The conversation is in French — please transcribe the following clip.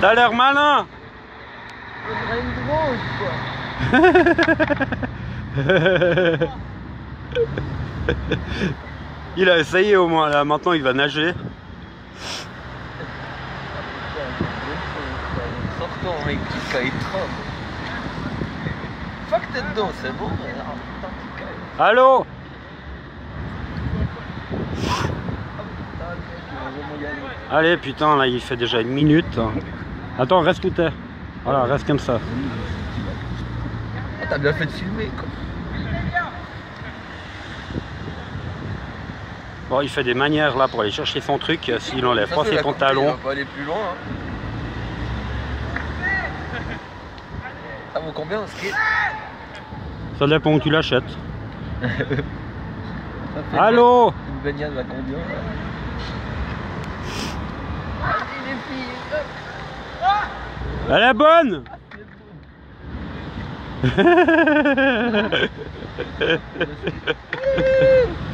T'as l'air malin Il a essayé au moins là, maintenant il va nager. Sortons trop. Fuck c'est bon. cailles. Allô Allez putain là il fait déjà une minute. Attends reste où t'es. Voilà reste comme ça. Ah, T'as bien fait de filmer quoi. Bon il fait des manières là pour aller chercher son truc s'il enlève Ça, pas ses pantalons. On va pas aller plus loin. Hein. Ça vaut combien un Ça dépend où tu l'achètes. Allô Une baignade à combien hop. Elle est bonne bon.